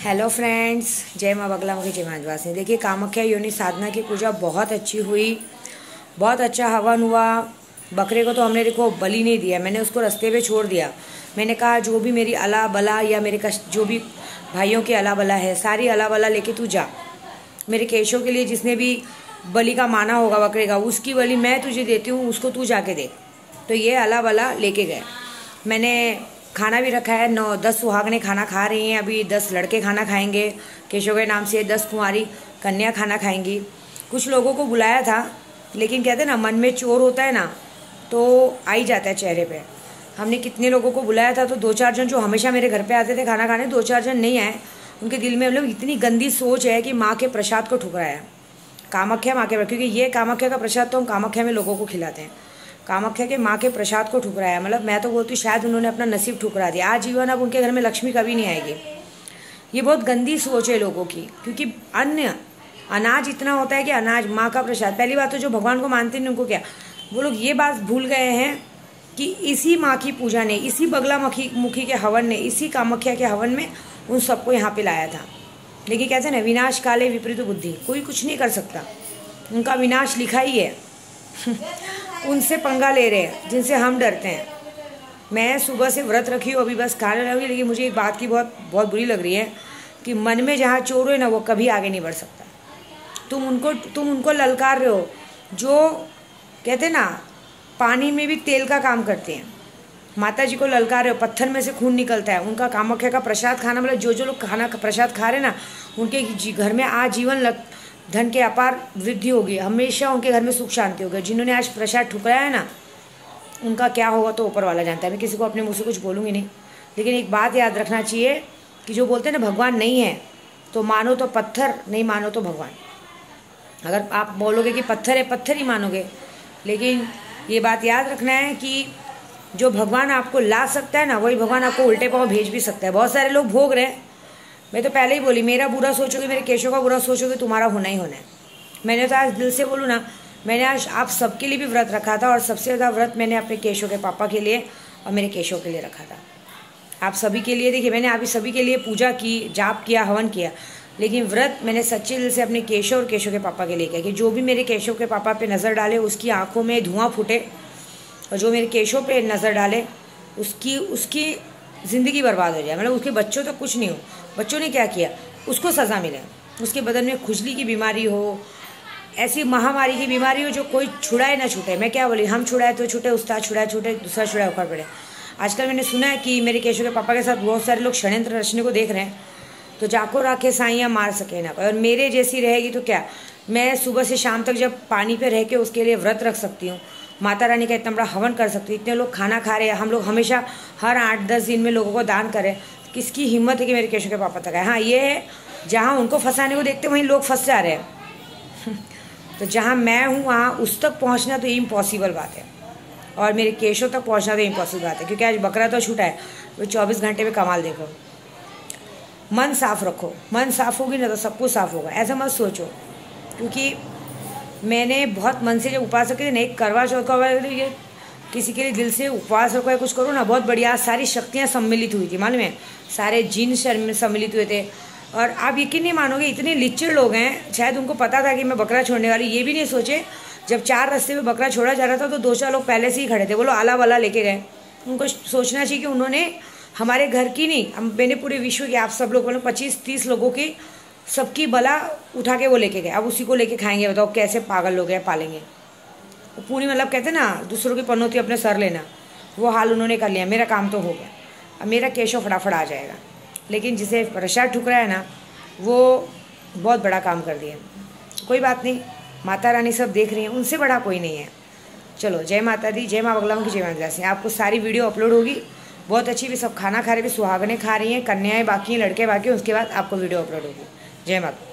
Hello friends जय माँ बगला मुखी जय माधवासिनी देखिए, कामाख्या योनि, साधना की पूजा बहुत अच्छी हुई। बहुत अच्छा हवन हुआ। बकरे को तो हमने देखो बलि नहीं दिया। मैंने उसको रास्ते पे छोड़ दिया। मैंने कहा, जो भी मेरी अला बला या मेरे कष्ट जो भी भाइयों की अला बला है, सारी अला बला लेके तू जा। मेरे केशों के लिए जिसने भी बलि का माना होगा, बकरे का, उसकी बलि मैं तुझे देती हूँ, उसको तू जाके दे। तो ये अला बला लेके गए। मैंने खाना भी रखा है। नौ, दस सुहागने खाना खा रही हैं। अभी दस लड़के खाना खाएँगे। केशव के नाम से दस कुंवारी कन्या खाना खाएँगी। कुछ लोगों को बुलाया था, लेकिन कहते हैं ना, मन में चोर होता है ना तो आ ही जाता है चेहरे पे। हमने कितने लोगों को बुलाया था तो दो चार जन जो हमेशा मेरे घर पे आते थे खाना खाने, दो चार जन नहीं आए। उनके दिल में मतलब इतनी गंदी सोच है कि माँ के प्रसाद को ठुकराया। कामाख्या माँ के क्योंकि ये कामाख्या का प्रसाद तो हम कामाख्या में लोगों को खिलाते हैं। कामाख्या के माँ के प्रसाद को ठुकराया। मतलब मैं तो बोलती हूँ, शायद उन्होंने अपना नसीब ठुकरा दिया। आज जीवन अब उनके घर में लक्ष्मी कभी नहीं आएगी। ये बहुत गंदी सोच है लोगों की, क्योंकि अन्य, अनाज इतना होता है कि अनाज, माँ का प्रसाद। पहली बात तो जो भगवान को मानते हैं, उनको क्या? वो लोग ये बात भूल गए हैं कि इसी माँ की पूजा ने, इसी बगला मखी, मुखी के हवन ने, इसी कामाख्या के हवन में उन सबको यहाँ पे लाया था। लेकिन कहते हैं ना, विनाश काले विपरीत बुद्धि, कोई कुछ नहीं कर सकता। उनका विनाश लिखा ही है। उनसे पंगा ले रहे हैं, जिनसे हम डरते हैं। मैं सुबह से व्रत रखी हूँ, अभी बस खाने लगी लेकिन मुझे एक बात की बहुत बहुत बुरी लग रही है कि मन में जहाँ चोर हो ना, वो कभी आगे नहीं बढ़ सकता। तुम उनको तुम उनको ललकार रहे हो, जो कहते ना, पानी में भी तेल का काम करते हैं। माता जी को ललकार रहे हो, पत्थर में से खून निकलता है, उनका कामाख्या का प्रसाद खाना मतलब जो जो लोग खाना, प्रसाद खा रहे ना, उनके घर में आजीवन लग धन के अपार वृद्धि होगी। हमेशा उनके घर में सुख शांति होगी। जिन्होंने आज प्रसाद ठुकराया है ना, उनका क्या होगा तो ऊपर वाला जानता है। मैं किसी को अपने मुँह से कुछ बोलूँगी नहीं। लेकिन एक बात याद रखना चाहिए कि जो बोलते हैं ना, भगवान नहीं है तो मानो तो पत्थर, नहीं मानो तो भगवान। अगर आप बोलोगे कि पत्थर है, पत्थर ही मानोगे। लेकिन ये बात याद रखना है कि जो भगवान आपको ला सकता है ना, वही भगवान आपको उल्टे पाँव भेज भी सकता है। बहुत सारे लोग भोग रहे हैं। मैं तो पहले ही बोली, मेरा बुरा सोचोगे, मेरे केशों का बुरा सोचोगे, तुम्हारा होना ही होना है। मैंने तो आज दिल से बोलूँ ना, मैंने आज आप सबके लिए भी व्रत रखा था और सबसे ज़्यादा व्रत मैंने अपने केशों के पापा के लिए और मेरे केशों के लिए रखा था। आप सभी के लिए, देखिए, मैंने आप सभी के लिए पूजा की, जाप किया, हवन किया, लेकिन व्रत मैंने सच्चे दिल से अपने केशव और केशव के पापा के लिए किया कि जो भी मेरे केशव के पापा पे नज़र डाले, उसकी आँखों में धुआँ फूटे और जो मेरे केशों पे नज़र डाले, उसकी उसकी ज़िंदगी बर्बाद हो जाए। मतलब उसके बच्चों तो कुछ नहीं हो। बच्चों ने क्या किया? उसको सज़ा मिले। उसके बदन में खुजली की बीमारी हो, ऐसी महामारी की बीमारी हो जो कोई छुड़ाए ना छूटे। मैं क्या बोली? हम छुड़ाए तो छूटे, उस्ताद छुड़ाए छूटे, दूसरा छुड़ाए ऊपर पड़े। आजकल मैंने सुना है कि मेरे केशव के पापा के साथ बहुत सारे लोग षड्यंत्र रचने को देख रहे हैं। तो जाको राखे साइयाँ मार सके ना और मेरे जैसी रहेगी तो क्या? मैं सुबह से शाम तक जब पानी पे रह के उसके लिए व्रत रख सकती हूँ। माता रानी का इतना बड़ा हवन कर सकते इतने लोग खाना खा रहे हैं, हम लोग हमेशा हर आठ दस दिन में लोगों को दान करें। किसकी हिम्मत है कि मेरे केशव के पापा तक है हाँ ये है, जहाँ उनको फंसाने को देखते वहीं लोग फंस जा रहे हैं। तो जहाँ मैं हूँ, वहाँ उस तक पहुँचना तो इम्पॉसिबल बात है। और मेरे केशों तक पहुँचना तो इम्पॉसिबल बात है, क्योंकि आज बकरा तो छूटा है। वो चौबीस घंटे में कमाल देखो। मन साफ़ रखो। मन साफ़ होगी ना तो सब कुछ साफ़ होगा। ऐसा मत सोचो, क्योंकि मैंने बहुत मन से जब उपवास रखे थे ना एक करवा चौथ का ये किसी के लिए दिल से उपवास रखो या कुछ करो ना, बहुत बढ़िया, सारी शक्तियाँ सम्मिलित हुई थी, मालूम है? सारे जिन सम्मिलित हुए थे। और आप यकीन नहीं मानोगे, इतने लिचड़ लोग हैं, शायद उनको पता था कि मैं बकरा छोड़ने वाली, ये भी नहीं सोचे। जब चार रस्ते में बकरा छोड़ा जा रहा था तो दो चार लोग पहले से ही खड़े थे, बोलो आला वाला लेके गए। उनको सोचना चाहिए कि उन्होंने हमारे घर की नहीं, हम मैंने पूरे विश्व के, आप सब लोग मतलब पच्चीस तीस लोगों की सबकी बला उठा के वो लेके गए। अब उसी को लेके खाएँगे, बताओ कैसे पागल लोग हैं, पालेंगे। वो पूरी मतलब कहते ना, दूसरों की पनौती अपने सर लेना। वो हाल उन्होंने कर लिया, मेरा काम तो हो गया। अब मेरा केशव फटाफट आ जाएगा। लेकिन जिसे प्रसाद ठुकरा है ना, वो बहुत बड़ा काम कर दिया। कोई बात नहीं, माता रानी सब देख रही हैं, उनसे बड़ा कोई नहीं है। चलो, जय माता दी जय माँ बगलाओं की जय माता सिंह आपको सारी वीडियो अपलोड होगी। बहुत अच्छी भी सब खाना खा रहे भी सुहागने खा रही हैं, कन्याएँ बाकी हैं, लड़के बाकी हैं, उसके बाद आपको वीडियो अपलोड होगी। जय माता